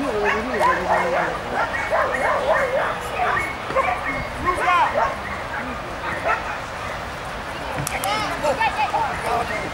Go, go, go.